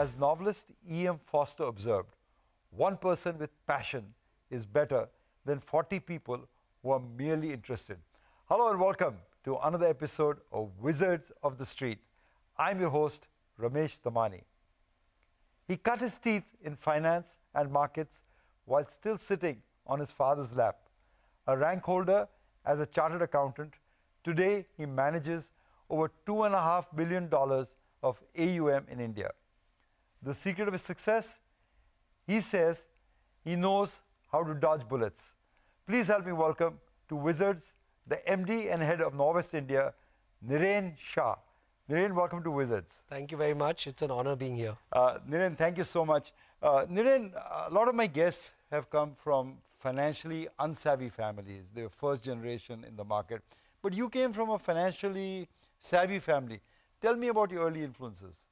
As novelist E.M. Forster observed, one person with passion is better than 40 people who are merely interested. Hello and welcome to another episode of Wizards of the Street. I'm your host, Ramesh Damani. He cut his teeth in finance and markets while still sitting on his father's lap. A rank holder as a chartered accountant, today he manages over $2.5 billion of AUM in India. The secret of his success? He says he knows how to dodge bullets. Please help me welcome to Wizards, the MD and head of Norwest India, Niren Shah. Niren, welcome to Wizards. Thank you very much. It's an honor being here. Uh, Niren, thank you so much. Uh, Niren, a lot of my guests have come from financially unsavvy families. They were first generation in the market. But you came from a financially savvy family. Tell me about your early influences.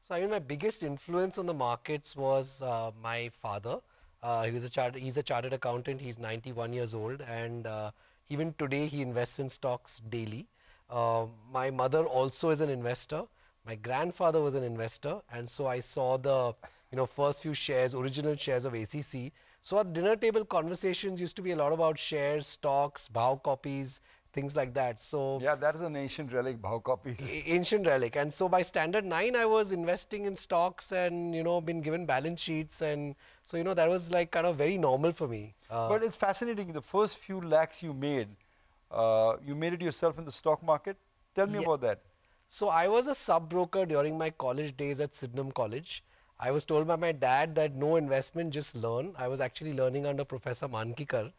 So, I mean, my biggest influence on the markets was uh, my father. Uh, he was a chartered, he's a chartered accountant. He's 91 years old, and uh, even today he invests in stocks daily. Uh, my mother also is an investor. My grandfather was an investor, and so I saw the you know first few shares, original shares of ACC. So our dinner table conversations used to be a lot about shares, stocks, Bhau copies, things like that. So yeah, that is an ancient relic, Bhau copies. Ancient relic, and so by standard nine, I was investing in stocks and you know been given balance sheets, and so you know that was like kind of very normal for me. Uh, but it's fascinating. The first few lakhs you made, uh, you made it yourself in the stock market. Tell me yeah. about that. So I was a sub broker during my college days at Sydenham College. I was told by my dad that no investment, just learn. I was actually learning under Professor Mankikar.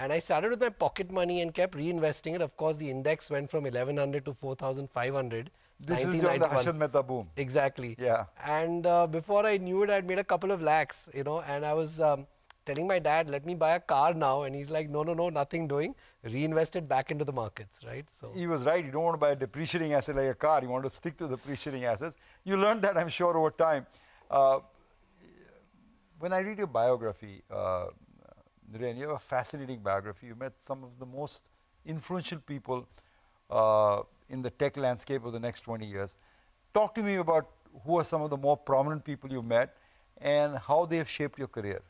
And I started with my pocket money and kept reinvesting it. Of course, the index went from 1100 to 4500. This is during the Harshad Mehta boom. Exactly. Yeah. And uh, before I knew it, I'd made a couple of lakhs, you know, and I was um, telling my dad, let me buy a car now. And he's like, no, no, no, nothing doing. Reinvested back into the markets, right? So He was right. You don't want to buy a depreciating asset like a car. You want to stick to the depreciating assets. You learned that, I'm sure, over time. Uh, when I read your biography, uh, Niren, you have a fascinating biography. You met some of the most influential people uh, in the tech landscape of the next 20 years. Talk to me about who are some of the more prominent people you met and how they have shaped your career.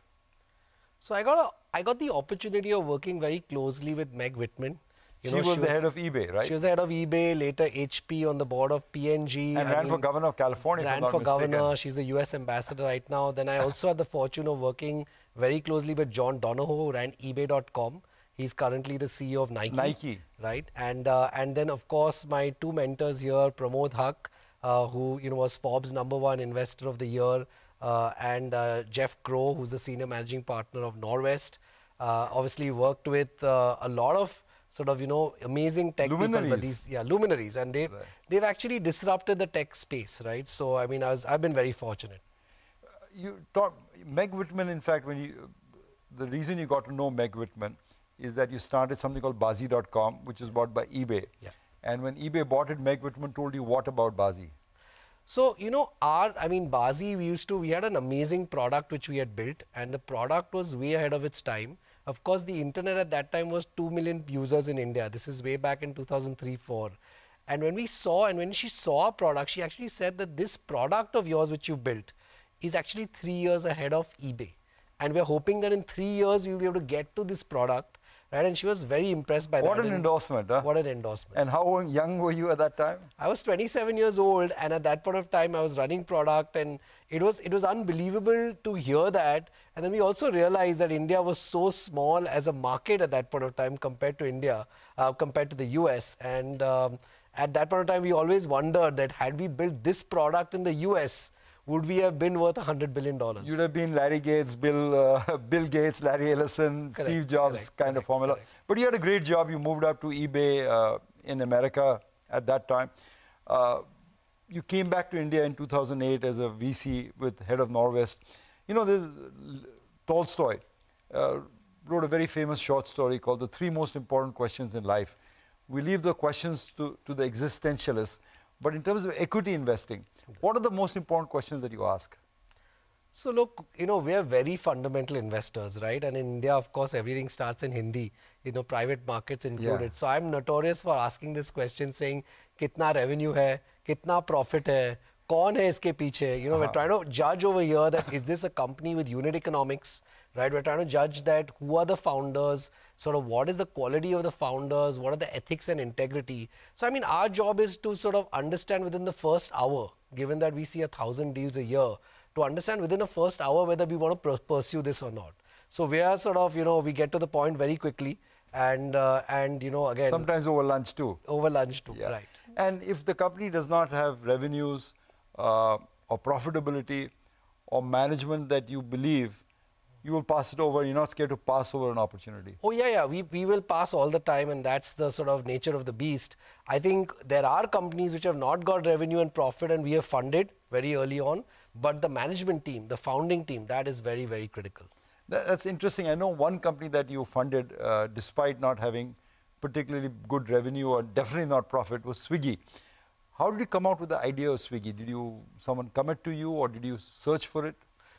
So I got a, I got the opportunity of working very closely with Meg Whitman. You she, know, was she was the head of eBay, right? She was the head of eBay, later HP on the board of P&G. And I ran mean, for governor of California, Ran for mistaken. governor. She's the US ambassador right now. Then I also had the fortune of working very closely with John Donahoe, who ran eBay.com. He's currently the CEO of Nike. Nike. Right. And uh, and then, of course, my two mentors here, Promod Haque, uh, who you know was Forbes number one investor of the year, uh, and uh, Jeff Crowe, who's the senior managing partner of Norwest. Uh, obviously, worked with uh, a lot of sort of you know amazing tech luminaries. people, but these yeah luminaries, and they right. they've actually disrupted the tech space, right? So I mean, I was I've been very fortunate. You talk Meg Whitman. In fact, when you the reason you got to know Meg Whitman is that you started something called Baazee.com, which was bought by eBay. Yeah. And when eBay bought it, Meg Whitman told you what about Baazee? So, you know, our, I mean, Baazee, we used to, we had an amazing product which we had built and the product was way ahead of its time. Of course, the internet at that time was 2 million users in India. This is way back in 2003-4. And when we saw and when she saw our product, she actually said that this product of yours which you built is actually three years ahead of eBay. And we're hoping that in three years we'll be able to get to this product right? And she was very impressed by what that. What an endorsement, huh? What an endorsement. And how young were you at that time? I was 27 years old, and at that point of time, I was running product, and it was it was unbelievable to hear that. And then we also realized that India was so small as a market at that point of time compared to India, uh, compared to the US, and um, at that point of time, we always wondered that had we built this product in the US, would we have been worth $100 billion? You'd have been Larry Gates, Bill, uh, Bill Gates, Larry Ellison, correct, Steve Jobs correct, kind correct, of formula. But you had a great job. You moved up to eBay uh, in America at that time. Uh, you came back to India in 2008 as a VC with head of Norwest. You know, there's Tolstoy uh, wrote a very famous short story called The Three Most Important Questions in Life. We leave the questions to, to the existentialists. But in terms of equity investing, what are the most important questions that you ask? So look, you know, we are very fundamental investors, right? And in India, of course, everything starts in Hindi, you know, private markets included. Yeah. So I'm notorious for asking this question saying, kitna revenue hai, kitna profit hai, कौन है इसके पीछे you know we're trying to judge over here that is this a company with unit economics right we're trying to judge that who are the founders sort of what is the quality of the founders what are the ethics and integrity so i mean our job is to sort of understand within the first hour given that we see a thousand deals a year to understand within a first hour whether we want to pursue this or not so we are sort of you know we get to the point very quickly and uh, and you know again Sometimes over lunch too. over lunch too Yeah. right And if the company does not have revenues uh, or profitability or management that you believe, you will pass it over. You're not scared to pass over an opportunity. Oh yeah, yeah. We we will pass all the time, and that's the sort of nature of the beast. I think there are companies which have not got revenue and profit, and we have funded very early on. But the management team, the founding team, that is very very critical. That, that's interesting. I know one company that you funded uh, despite not having particularly good revenue or definitely not profit was Swiggy. How did you come out with the idea of Swiggy? Did you someone come it to you or did you search for it?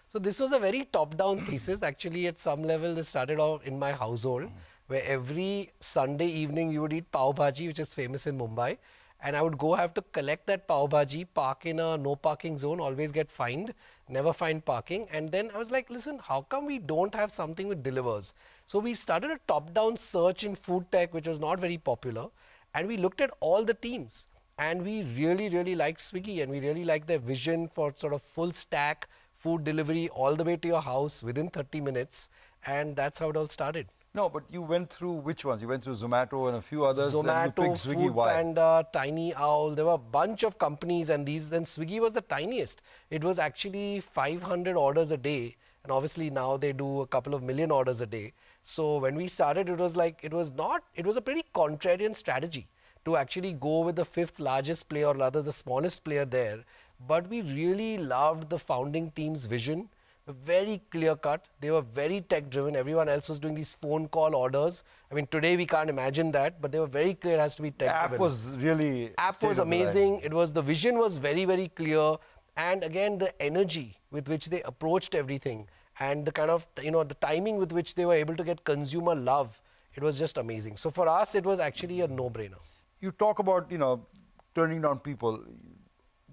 So this was a very top-down thesis. Actually, at some level, this started off in my household, where every Sunday evening we would eat pav bhaji, which is famous in Mumbai, and I would go have to collect that pav bhaji, park in a no parking zone, always get fined, never find parking, and then I was like, listen, how come we don't have something which delivers? So we started a top-down search in food tech, which was not very popular, and we looked at all the teams and we really really liked swiggy and we really liked their vision for sort of full stack food delivery all the way to your house within 30 minutes and that's how it all started No, but you went through which ones? You went through Zomato and a few others and zomato picked Swiggy. food Why? panda tiny owl there were a bunch of companies and these then swiggy was the tiniest it was actually 500 orders a day and obviously now they do a couple of million orders a day so when we started it was like it was not it was a pretty contrarian strategy to actually go with the fifth largest player or rather the smallest player there. But we really loved the founding team's vision. Very clear cut. They were very tech driven. Everyone else was doing these phone call orders. I mean today we can't imagine that but they were very clear it has to be The tech app driven. was really app was of the art. amazing. It was the vision was very very clear. And again the energy with which they approached everything and the kind of you know the timing with which they were able to get consumer love it was just amazing. So for us it was actually a no brainer You talk about you know turning down people.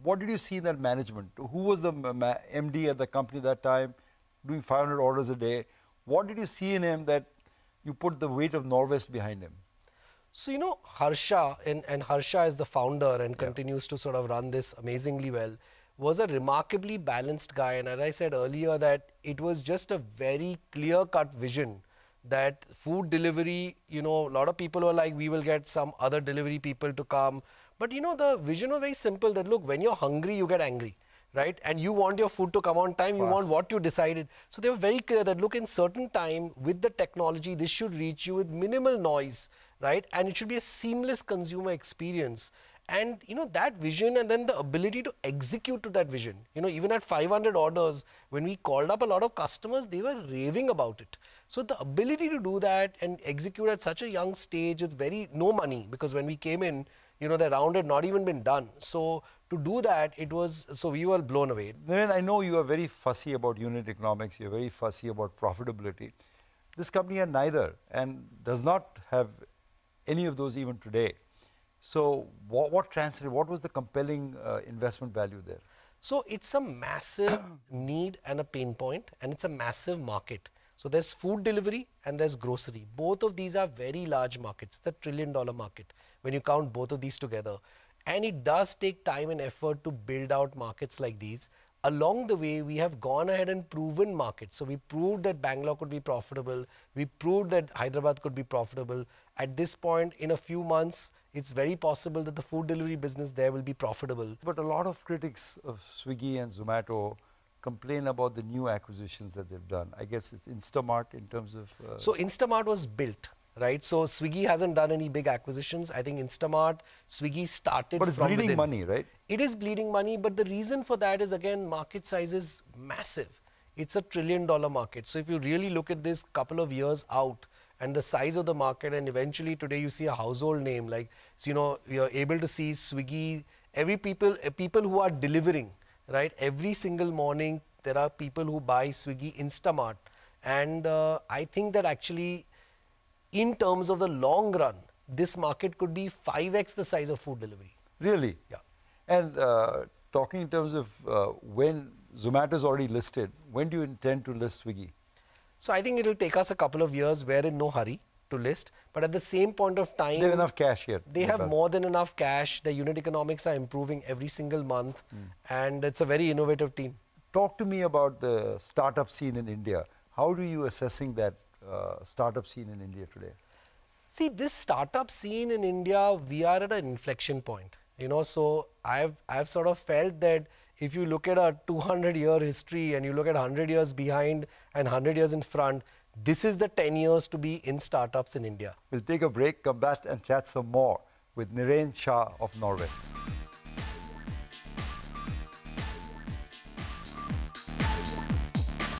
What did you see in that management? Who was the MD at the company that time, doing 500 orders a day? What did you see in him that you put the weight of Norwest behind him? So, you know, Harsha, and, and Harsha is the founder and continues to sort of run this amazingly well, was a remarkably balanced guy. And as I said earlier, that it was just a very clear cut vision that food delivery, you know, a lot of people were like, we will get some other delivery people to come. But, you know, the vision was very simple that look, when you're hungry, you get angry. Right, and you want your food to come on time. You want what you decided. So they were very clear that look, in certain time with the technology, this should reach you with minimal noise, right? And it should be a seamless consumer experience. And you know that vision, and then the ability to execute to that vision. You know, even at 500 orders, when we called up a lot of customers, they were raving about it. So the ability to do that and execute at such a young stage with very no money, because when we came in, you know, the round had not even been done. So to do that, it was so we were blown away. Naren, I know you are very fussy about unit economics, you're very fussy about profitability. This company had neither and does not have any of those even today. So, what, what translated, what was the compelling uh, investment value there? So it's a massive need and a pain point, and it's a massive market. So there's food delivery and there's grocery. Both of these are very large markets. It's a trillion dollar market when you count both of these together. And it does take time and effort to build out markets like these. Along the way, we have gone ahead and proven markets. So we proved that Bangalore could be profitable. We proved that Hyderabad could be profitable. At this point, in a few months, it's very possible that the food delivery business there will be profitable. But a lot of critics of Swiggy and Zomato complain about the new acquisitions that they've done. I guess it's Instamart in terms of. Uh, So Instamart was built, right? So Swiggy hasn't done any big acquisitions. I think Instamart, Swiggy started but it's bleeding within. money, right? It is bleeding money, but the reason for that is again market size is massive. It's a trillion dollar market. So if you really look at this couple of years out and the size of the market and eventually today you see a household name like so you know you're able to see Swiggy every people people who are delivering right every single morning there are people who buy Swiggy Instamart and uh, I think that actually in terms of the long run this market could be 5x the size of food delivery. Really? Yeah. And uh, talking in terms of uh, when Zomato is already listed, when do you intend to list Swiggy? So I think it will take us a couple of years. We're in no hurry to list, but at the same point of time, They have enough cash here. They have more than enough cash. The unit economics are improving every single month, and it's a very innovative team. Talk to me about the startup scene in India. How do you assessing that uh, startup scene in India today? See, this startup scene in India, we are at an inflection point. You know, so I've I've sort of felt that if you look at a 200 year history and you look at 100 years behind and 100 years in front, this is the 10 years to be in startups in India. We'll take a break, come back and chat some more with Niren Shah of Norway.